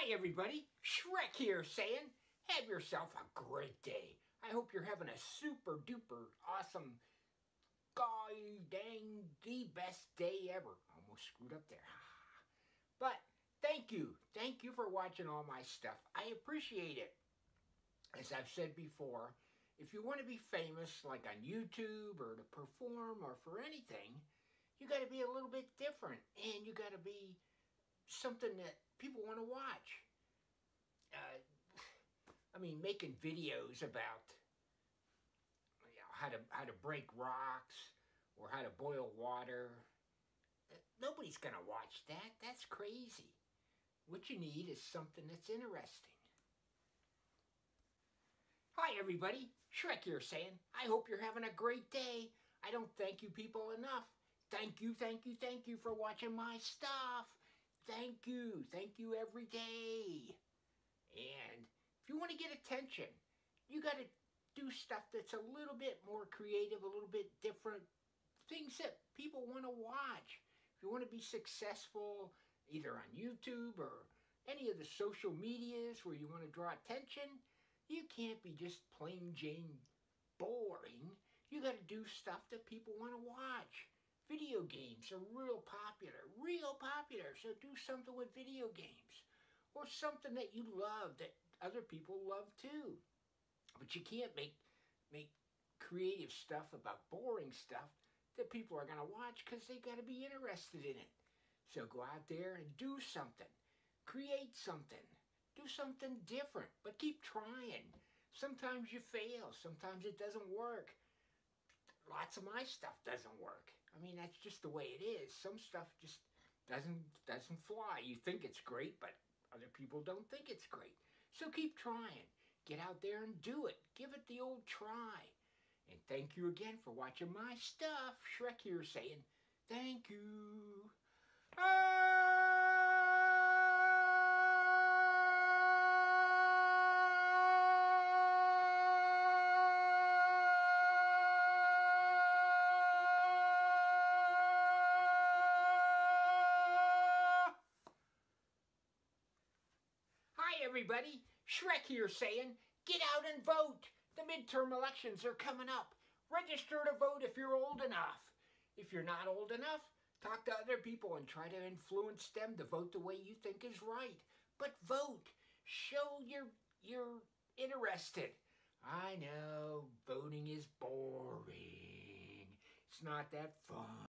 Hi everybody, Shrek here saying, have yourself a great day. I hope you're having a super duper awesome, guy dang, the best day ever. Almost screwed up there. But thank you. Thank you for watching all my stuff. I appreciate it. As I've said before, if you want to be famous, like on YouTube or to perform or for anything, you got to be a little bit different and you got to be something that people want to watch. Uh, I mean, making videos about you know, how to how to break rocks or how to boil water. Nobody's going to watch that. That's crazy. What you need is something that's interesting. Hi, everybody. Shrek here saying, I hope you're having a great day. I don't thank you people enough. Thank you, thank you, thank you for watching my stuff. Thank you. Thank you every day. And if you want to get attention, you got to do stuff that's a little bit more creative, a little bit different, things that people want to watch. If you want to be successful, either on YouTube or any of the social medias where you want to draw attention, you can't be just plain Jane boring. You got to do stuff that people want to watch. Video games are real popular, real popular. So do something with video games or something that you love that other people love too. But you can't make make creative stuff about boring stuff that people are going to watch because they got to be interested in it. So go out there and do something. Create something. Do something different, but keep trying. Sometimes you fail. Sometimes it doesn't work lots of my stuff doesn't work. I mean, that's just the way it is. Some stuff just doesn't doesn't fly. You think it's great, but other people don't think it's great. So keep trying. Get out there and do it. Give it the old try. And thank you again for watching my stuff. Shrek here saying, thank you. Everybody. Shrek here saying, get out and vote. The midterm elections are coming up. Register to vote if you're old enough. If you're not old enough, talk to other people and try to influence them to vote the way you think is right. But vote. Show you're, you're interested. I know, voting is boring. It's not that fun.